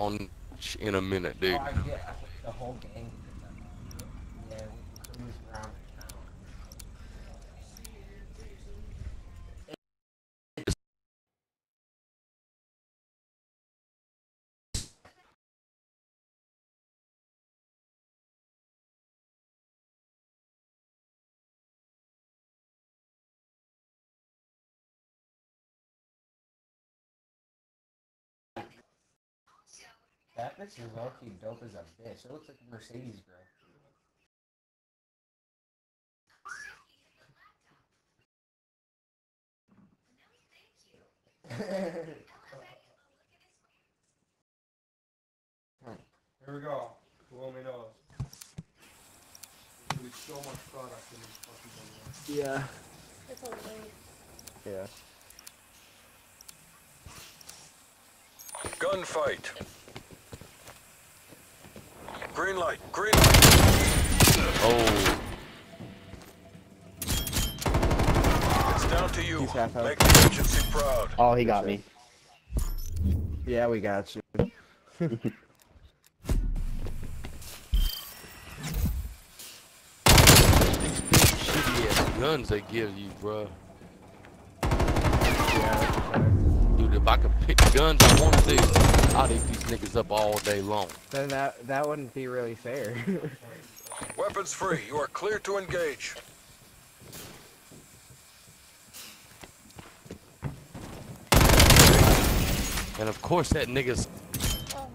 on in a minute, dude. Oh, That bitch is low key dope as a bitch. It looks like a Mercedes girl. Here we go. Who only knows? There's gonna be so much product in this fucking video. Yeah. It's hilarious. Yeah. Gunfight. Green light. Green light. Oh, It's down to you. He's half out. Make the agency proud. Oh, he got me. Yeah, we got you. guns they give you, bro. Yeah. Dude, if I could pick guns I want to do, I'd eat these niggas up all day long. Then that that wouldn't be really fair. Weapons free. You are clear to engage. And of course that nigga's Oh,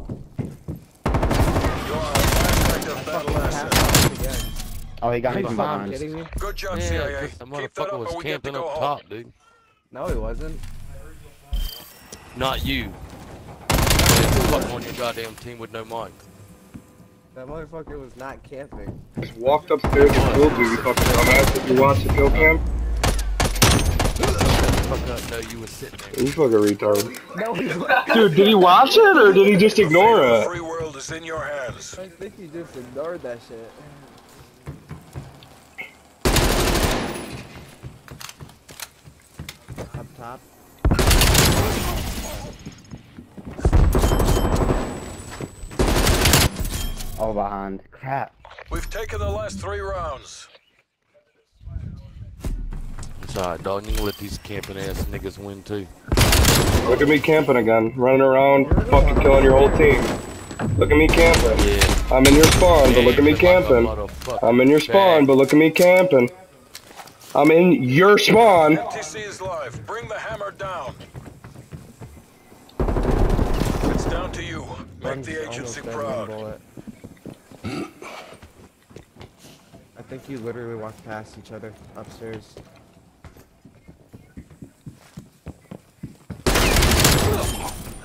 okay. You are a active battle asset. again. Oh, he got me from behind. kidding? Good job, yeah, CIA. 'cause the that motherfucker was or we get to camping go up home. top, dude. No, he wasn't. Not you. Fuck on your goddamn team with no mic. That motherfucker was not camping. Just walked upstairs and killed you, you fucking dumbass. If you want to kill cam, Fuck up, no, you was sitting there. you fucking retard. No, he wasn't. Dude, did he watch it or did he just ignore fate of the it? free world is in your hands. I think he just ignored that shit. Up top. Oh, behind. Crap. We've taken the last three rounds. It's alright, dog. You can let these camping ass niggas win too. Look at me camping again, running around, fucking killing your whole team. Look at me camping. Yeah. I'm in your spawn, but look at me camping. motherfucking I'm in your spawn, bag. but look at me camping. I'm in your spawn. MTC is live. Bring the hammer down. It's down to you. Make One's the agency almost dead, one proud. I think you literally walked past each other upstairs.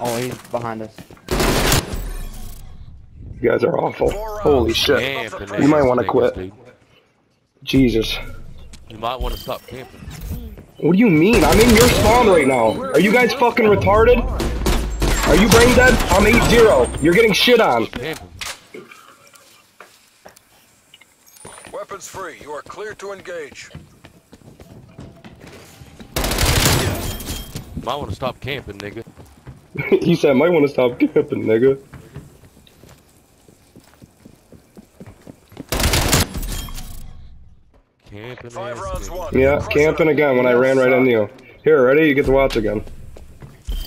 Oh, he's behind us. You guys are awful. Holy shit. Camping You might wanna quit. dude. Jesus. You might want to stop camping. What do you mean? I'm in your spawn right now. Are you guys fucking retarded? Are you brain dead? I'm 8-0. You're getting shit on. Weapons free. You are clear to engage. Might want to stop camping, nigga. he said, might want to stop camping, nigga. Camping Five rounds one. Yeah, camping again when I ran right into you. Here, ready? You get to watch again.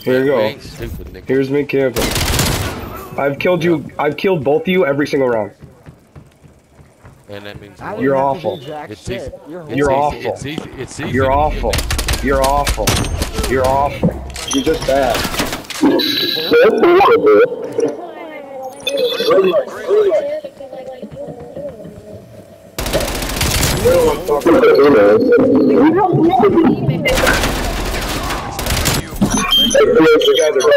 Here you We go. ain't stupid, nigga. Here's me camping. I've killed you. I've killed both of you every single round. And that means I what? didn't You're have to do awful. jack It's easy. You're, It's You're horrible. easy. awful. It's easy. It's easy. You're awful. You're awful. You're awful. You're just bad. Green light. You guys are.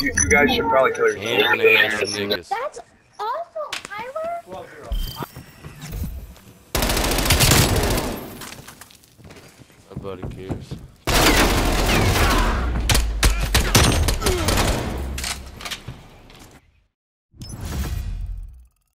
You, you guys should probably kill yourself. That's awful, Tyler. Nobody cares.